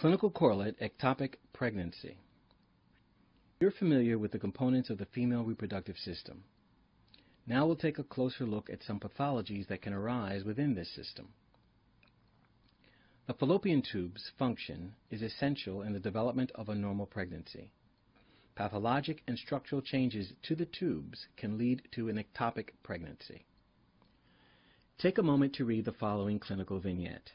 Clinical correlate ectopic pregnancy. You're familiar with the components of the female reproductive system. Now we'll take a closer look at some pathologies that can arise within this system. The fallopian tube's function is essential in the development of a normal pregnancy. Pathologic and structural changes to the tubes can lead to an ectopic pregnancy. Take a moment to read the following clinical vignette.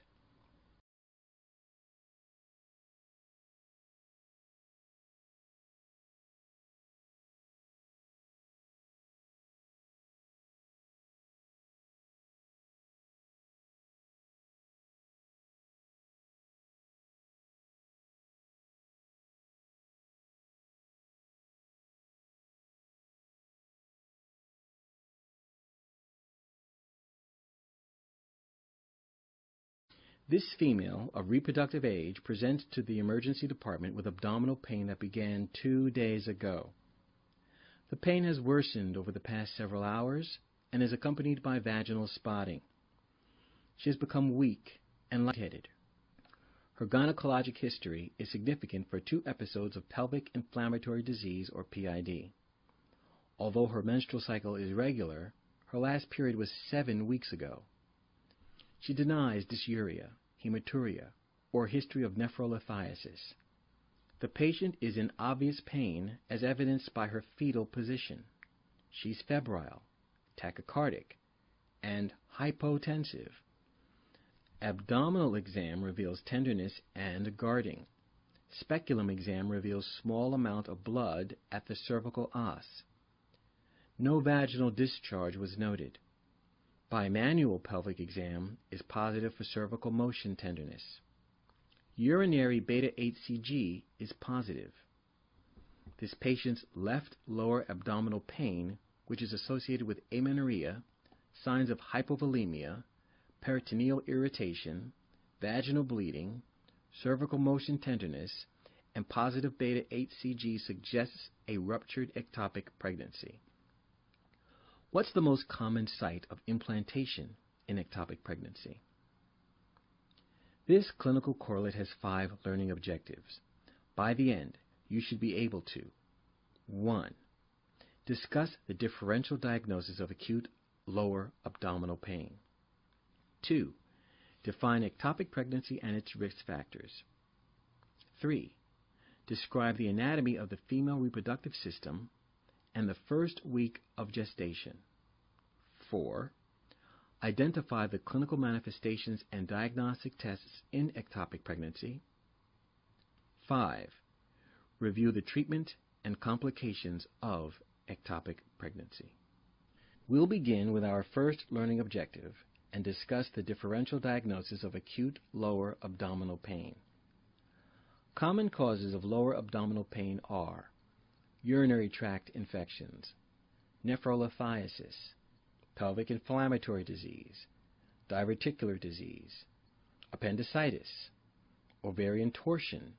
This female of reproductive age presents to the emergency department with abdominal pain that began two days ago. The pain has worsened over the past several hours and is accompanied by vaginal spotting. She has become weak and lightheaded. Her gynecologic history is significant for two episodes of pelvic inflammatory disease or PID. Although her menstrual cycle is regular, her last period was seven weeks ago. She denies dysuria, hematuria, or history of nephrolithiasis. The patient is in obvious pain as evidenced by her fetal position. She's febrile, tachycardic, and hypotensive. Abdominal exam reveals tenderness and guarding. Speculum exam reveals small amount of blood at the cervical os. No vaginal discharge was noted. Bimanual pelvic exam is positive for cervical motion tenderness. Urinary beta-HCG is positive. This patient's left lower abdominal pain, which is associated with amenorrhea, signs of hypovolemia, peritoneal irritation, vaginal bleeding, cervical motion tenderness, and positive beta-HCG suggests a ruptured ectopic pregnancy. What's the most common site of implantation in ectopic pregnancy? This clinical correlate has five learning objectives. By the end, you should be able to 1. Discuss the differential diagnosis of acute lower abdominal pain. 2. Define ectopic pregnancy and its risk factors. 3. Describe the anatomy of the female reproductive system and the first week of gestation. 4. Identify the clinical manifestations and diagnostic tests in ectopic pregnancy. 5. Review the treatment and complications of ectopic pregnancy. We'll begin with our first learning objective and discuss the differential diagnosis of acute lower abdominal pain. Common causes of lower abdominal pain are urinary tract infections, nephrolithiasis, pelvic inflammatory disease, diverticular disease, appendicitis, ovarian torsion,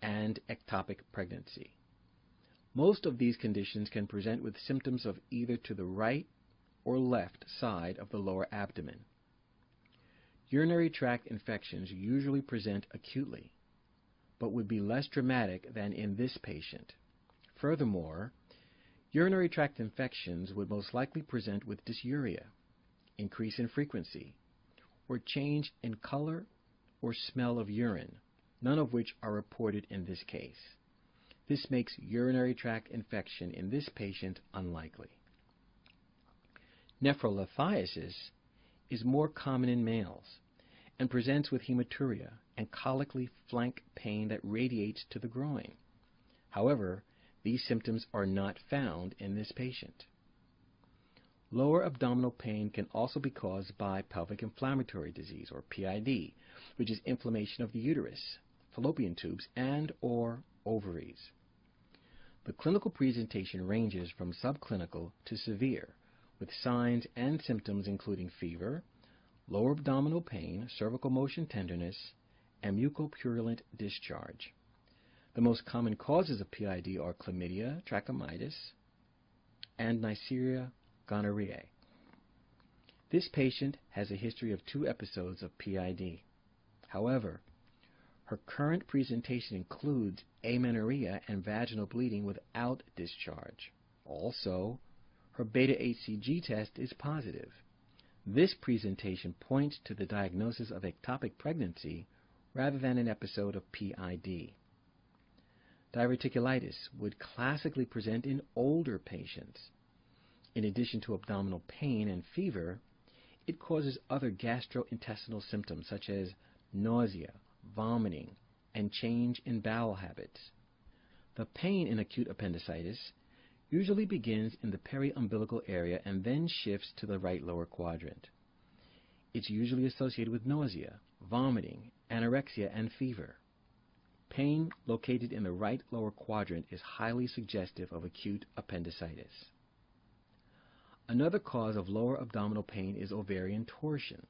and ectopic pregnancy. Most of these conditions can present with symptoms of either to the right or left side of the lower abdomen. Urinary tract infections usually present acutely, but would be less dramatic than in this patient. Furthermore, urinary tract infections would most likely present with dysuria, increase in frequency, or change in color or smell of urine, none of which are reported in this case. This makes urinary tract infection in this patient unlikely. Nephrolithiasis is more common in males and presents with hematuria and colically flank pain that radiates to the groin. However, these symptoms are not found in this patient. Lower abdominal pain can also be caused by pelvic inflammatory disease, or PID, which is inflammation of the uterus, fallopian tubes, and or ovaries. The clinical presentation ranges from subclinical to severe, with signs and symptoms including fever, lower abdominal pain, cervical motion tenderness, and mucopurulent discharge. The most common causes of PID are chlamydia, trachomatis, and Neisseria gonorrhoeae. This patient has a history of two episodes of PID. However, Her current presentation includes amenorrhea and vaginal bleeding without discharge. Also, her beta HCG test is positive. This presentation points to the diagnosis of ectopic pregnancy rather than an episode of PID. Diverticulitis would classically present in older patients. In addition to abdominal pain and fever, it causes other gastrointestinal symptoms such as nausea, vomiting, and change in bowel habits. The pain in acute appendicitis usually begins in the periumbilical area and then shifts to the right lower quadrant. It's usually associated with nausea, vomiting, anorexia, and fever. Pain located in the right lower quadrant is highly suggestive of acute appendicitis. Another cause of lower abdominal pain is ovarian torsion.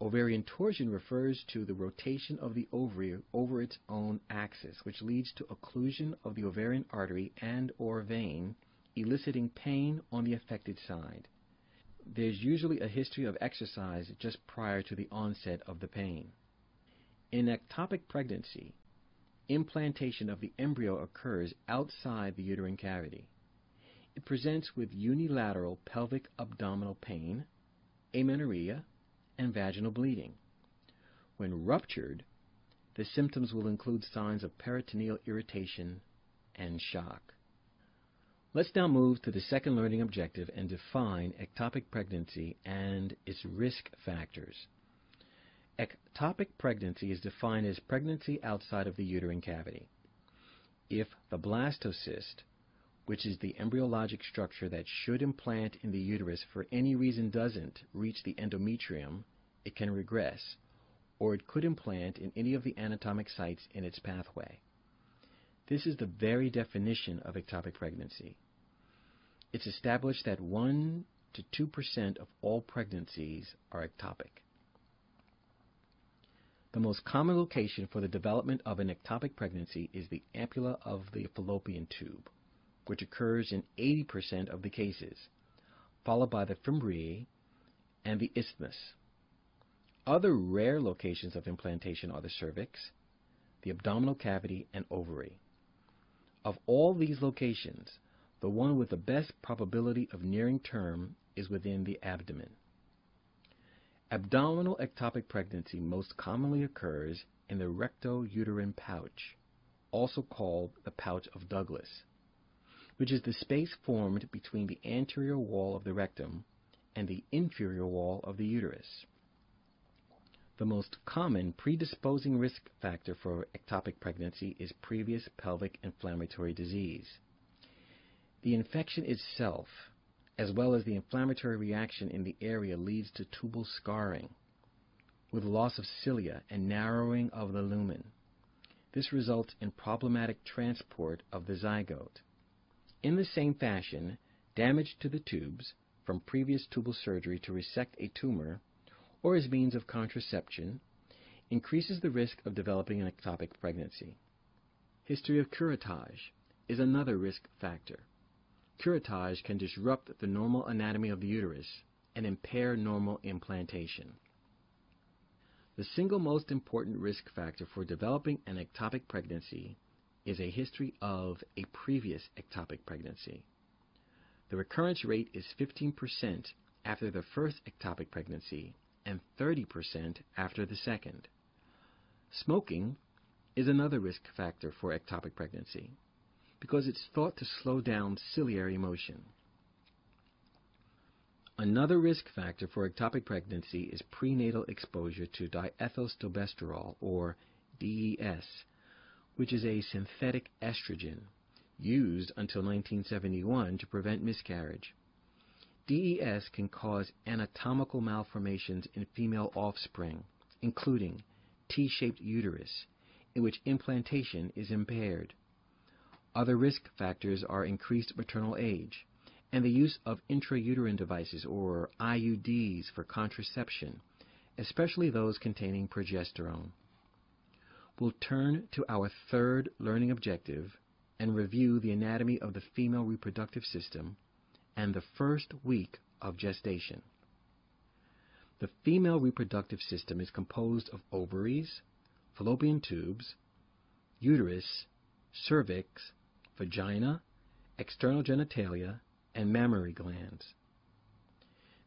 Ovarian torsion refers to the rotation of the ovary over its own axis, which leads to occlusion of the ovarian artery and or vein, eliciting pain on the affected side. There's usually a history of exercise just prior to the onset of the pain. In ectopic pregnancy, implantation of the embryo occurs outside the uterine cavity. It presents with unilateral pelvic abdominal pain, amenorrhea, and vaginal bleeding. When ruptured, the symptoms will include signs of peritoneal irritation and shock. Let's now move to the second learning objective and define ectopic pregnancy and its risk factors. Ectopic pregnancy is defined as pregnancy outside of the uterine cavity. If the blastocyst, which is the embryologic structure that should implant in the uterus for any reason doesn't reach the endometrium, it can regress, or it could implant in any of the anatomic sites in its pathway. This is the very definition of ectopic pregnancy. It's established that 1 to 2% of all pregnancies are ectopic. The most common location for the development of an ectopic pregnancy is the ampulla of the fallopian tube, which occurs in 80% of the cases, followed by the fimbriae and the isthmus. Other rare locations of implantation are the cervix, the abdominal cavity, and ovary. Of all these locations, the one with the best probability of nearing term is within the abdomen. Abdominal ectopic pregnancy most commonly occurs in the recto-uterine pouch, also called the pouch of Douglas, which is the space formed between the anterior wall of the rectum and the inferior wall of the uterus. The most common predisposing risk factor for ectopic pregnancy is previous pelvic inflammatory disease. The infection itself, as well as the inflammatory reaction in the area, leads to tubal scarring, with loss of cilia and narrowing of the lumen. This results in problematic transport of the zygote. In the same fashion, damage to the tubes from previous tubal surgery to resect a tumor or as means of contraception increases the risk of developing an ectopic pregnancy. History of curettage is another risk factor. Curettage can disrupt the normal anatomy of the uterus and impair normal implantation. The single most important risk factor for developing an ectopic pregnancy is a history of a previous ectopic pregnancy. The recurrence rate is 15% after the first ectopic pregnancy and 30% after the second. Smoking is another risk factor for ectopic pregnancy because it's thought to slow down ciliary motion. Another risk factor for ectopic pregnancy is prenatal exposure to diethylstilbestrol, or DES, which is a synthetic estrogen used until 1971 to prevent miscarriage. DES can cause anatomical malformations in female offspring, including T-shaped uterus, in which implantation is impaired. Other risk factors are increased maternal age and the use of intrauterine devices or IUDs for contraception, especially those containing progesterone. We'll turn to our third learning objective and review the anatomy of the female reproductive system and the first week of gestation. The female reproductive system is composed of ovaries, fallopian tubes, uterus, cervix, vagina, external genitalia, and mammary glands.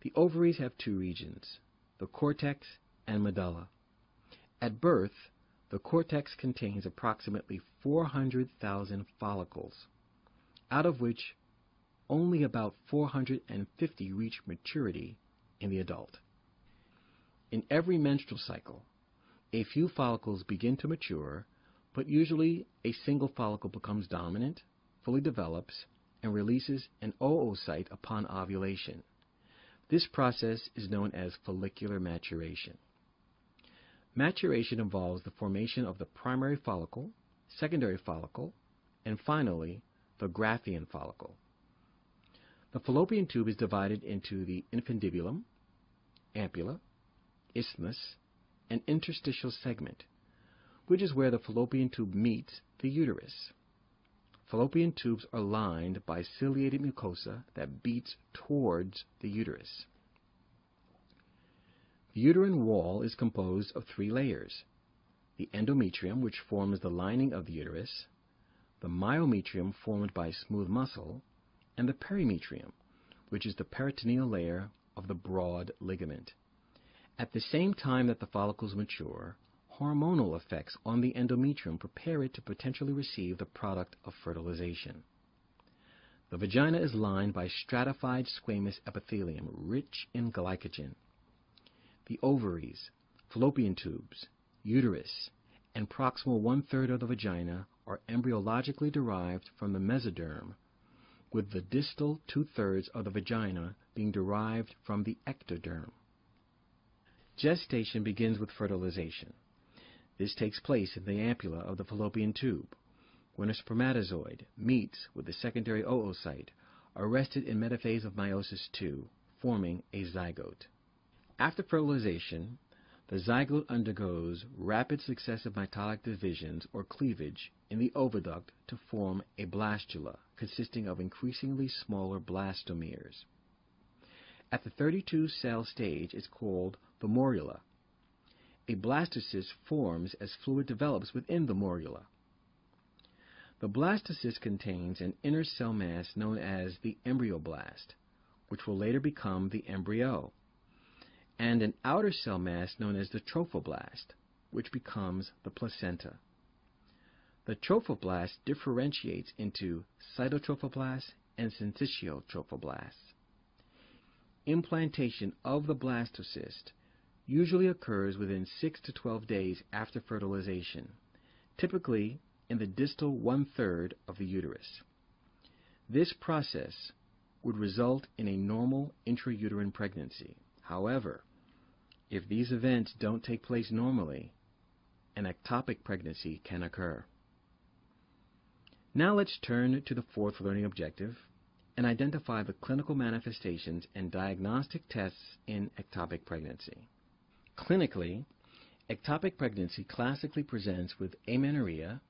The ovaries have two regions, the cortex and medulla. At birth, the cortex contains approximately 400,000 follicles, out of which only about 450 reach maturity in the adult. In every menstrual cycle, a few follicles begin to mature, but usually a single follicle becomes dominant, fully develops, and releases an oocyte upon ovulation. This process is known as follicular maturation. Maturation involves the formation of the primary follicle, secondary follicle, and finally, the Graafian follicle. The fallopian tube is divided into the infundibulum, ampulla, isthmus, and interstitial segment, which is where the fallopian tube meets the uterus. Fallopian tubes are lined by ciliated mucosa that beats towards the uterus. The uterine wall is composed of three layers the endometrium, which forms the lining of the uterus, the myometrium, formed by smooth muscle, and the perimetrium, which is the peritoneal layer of the broad ligament. At the same time that the follicles mature, hormonal effects on the endometrium prepare it to potentially receive the product of fertilization. The vagina is lined by stratified squamous epithelium rich in glycogen. The ovaries, fallopian tubes, uterus, and proximal one-third of the vagina are embryologically derived from the mesoderm, with the distal two-thirds of the vagina being derived from the ectoderm. Gestation begins with fertilization. This takes place in the ampulla of the fallopian tube, when a spermatozoid meets with the secondary oocyte arrested in metaphase of meiosis II, forming a zygote. After fertilization, the zygote undergoes rapid successive mitotic divisions or cleavage in the oviduct to form a blastula consisting of increasingly smaller blastomeres. At the 32 cell stage, it's called the morula. A blastocyst forms as fluid develops within the morula. The blastocyst contains an inner cell mass known as the embryoblast, which will later become the embryo, and an outer cell mass known as the trophoblast, which becomes the placenta. The trophoblast differentiates into cytotrophoblasts and syncytiotrophoblasts. Implantation of the blastocyst usually occurs within 6 to 12 days after fertilization, typically in the distal one-third of the uterus. This process would result in a normal intrauterine pregnancy. However, if these events don't take place normally, an ectopic pregnancy can occur. Now let's turn to the fourth learning objective and identify the clinical manifestations and diagnostic tests in ectopic pregnancy. Clinically, ectopic pregnancy classically presents with amenorrhea,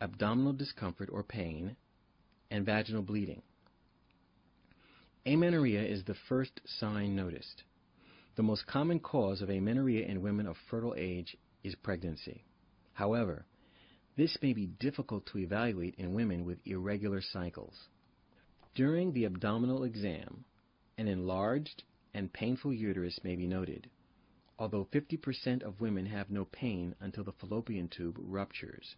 abdominal discomfort or pain, and vaginal bleeding. Amenorrhea is the first sign noticed. The most common cause of amenorrhea in women of fertile age is pregnancy. However, this may be difficult to evaluate in women with irregular cycles. During the abdominal exam, an enlarged and painful uterus may be noted, although 50% of women have no pain until the fallopian tube ruptures.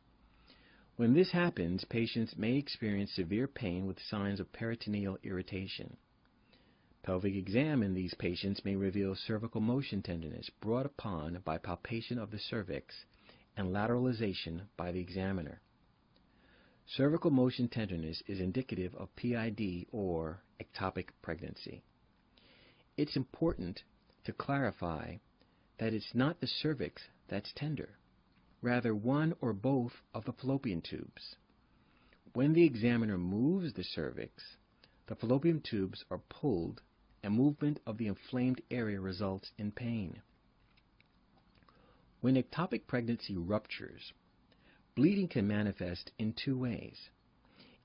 When this happens, patients may experience severe pain with signs of peritoneal irritation. Pelvic exam in these patients may reveal cervical motion tenderness brought upon by palpation of the cervix and lateralization by the examiner. Cervical motion tenderness is indicative of PID or ectopic pregnancy. It's important to clarify that it's not the cervix that's tender, rather one or both of the fallopian tubes. When the examiner moves the cervix, the fallopian tubes are pulled and movement of the inflamed area results in pain. When ectopic pregnancy ruptures, bleeding can manifest in two ways.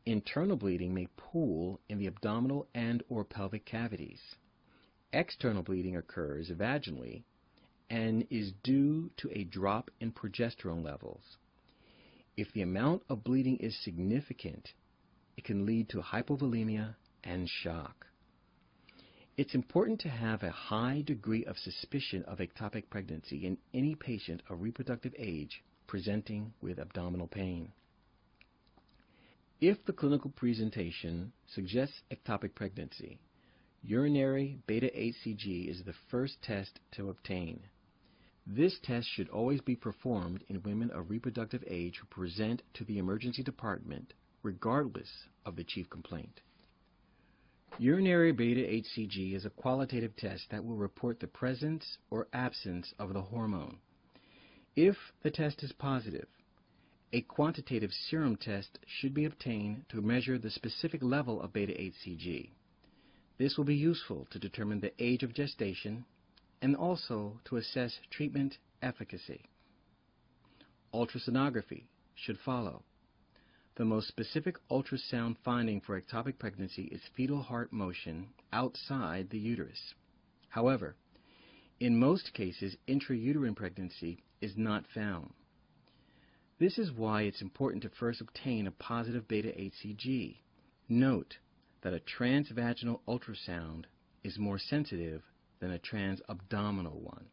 Internal bleeding may pool in the abdominal and or pelvic cavities. External bleeding occurs vaginally and is due to a drop in progesterone levels. If the amount of bleeding is significant, it can lead to hypovolemia and shock. It's important to have a high degree of suspicion of ectopic pregnancy in any patient of reproductive age presenting with abdominal pain. If the clinical presentation suggests ectopic pregnancy, urinary beta-HCG is the first test to obtain. This test should always be performed in women of reproductive age who present to the emergency department regardless of the chief complaint. Urinary beta-HCG is a qualitative test that will report the presence or absence of the hormone. If the test is positive, a quantitative serum test should be obtained to measure the specific level of beta-HCG. This will be useful to determine the age of gestation and also to assess treatment efficacy. Ultrasonography should follow. The most specific ultrasound finding for ectopic pregnancy is fetal heart motion outside the uterus. However, in most cases, intrauterine pregnancy is not found. This is why it's important to first obtain a positive beta-HCG. Note that a transvaginal ultrasound is more sensitive than a transabdominal one.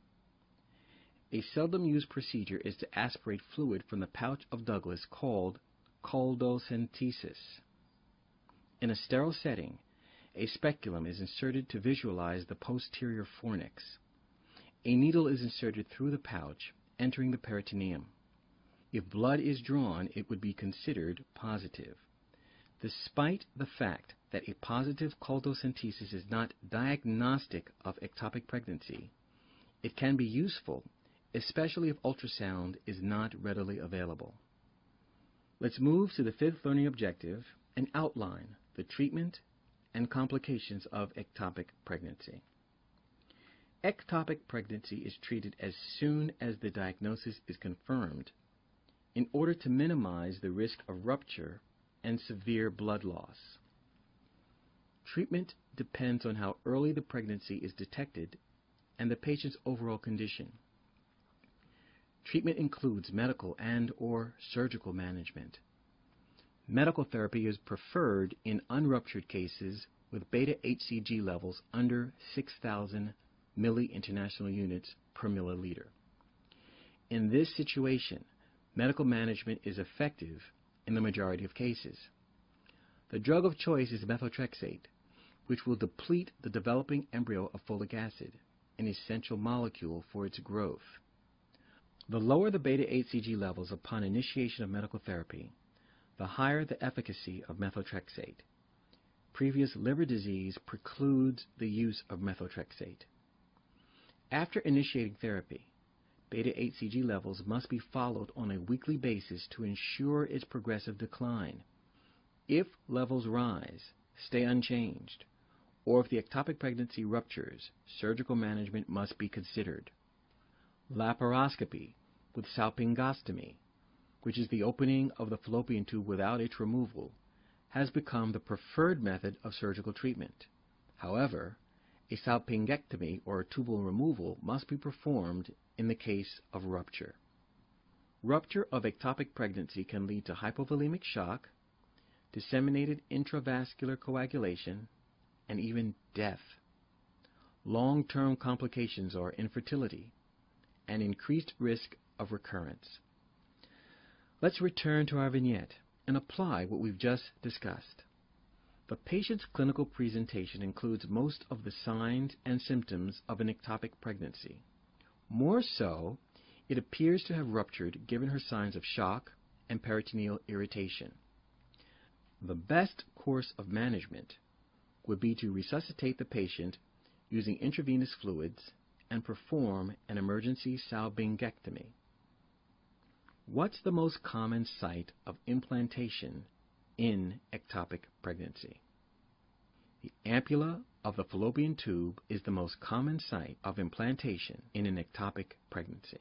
A seldom used procedure is to aspirate fluid from the pouch of Douglas called culdocentesis. In a sterile setting, a speculum is inserted to visualize the posterior fornix. A needle is inserted through the pouch, entering the peritoneum. If blood is drawn, it would be considered positive. Despite the fact that a positive culdocentesis is not diagnostic of ectopic pregnancy, it can be useful, especially if ultrasound is not readily available. Let's move to the fifth learning objective and outline the treatment and complications of ectopic pregnancy. Ectopic pregnancy is treated as soon as the diagnosis is confirmed in order to minimize the risk of rupture and severe blood loss. Treatment depends on how early the pregnancy is detected and the patient's overall condition. Treatment includes medical and or surgical management. Medical therapy is preferred in unruptured cases with beta-HCG levels under 6,000 milli-international units per milliliter. In this situation, medical management is effective in the majority of cases. The drug of choice is methotrexate, which will deplete the developing embryo of folic acid, an essential molecule for its growth. The lower the beta-HCG levels upon initiation of medical therapy, the higher the efficacy of methotrexate. Previous liver disease precludes the use of methotrexate. After initiating therapy, beta-HCG levels must be followed on a weekly basis to ensure its progressive decline. If levels rise, stay unchanged, or if the ectopic pregnancy ruptures, surgical management must be considered. Laparoscopy with salpingostomy, which is the opening of the fallopian tube without its removal, has become the preferred method of surgical treatment. However, a salpingectomy or tubal removal must be performed in the case of rupture. Rupture of ectopic pregnancy can lead to hypovolemic shock, disseminated intravascular coagulation, and even death. Long-term complications are infertility, and increased risk of recurrence. Let's return to our vignette and apply what we've just discussed. The patient's clinical presentation includes most of the signs and symptoms of an ectopic pregnancy. More so, it appears to have ruptured given her signs of shock and peritoneal irritation. The best course of management would be to resuscitate the patient using intravenous fluids and perform an emergency salpingectomy. What's the most common site of implantation in ectopic pregnancy? The ampulla of the fallopian tube is the most common site of implantation in an ectopic pregnancy.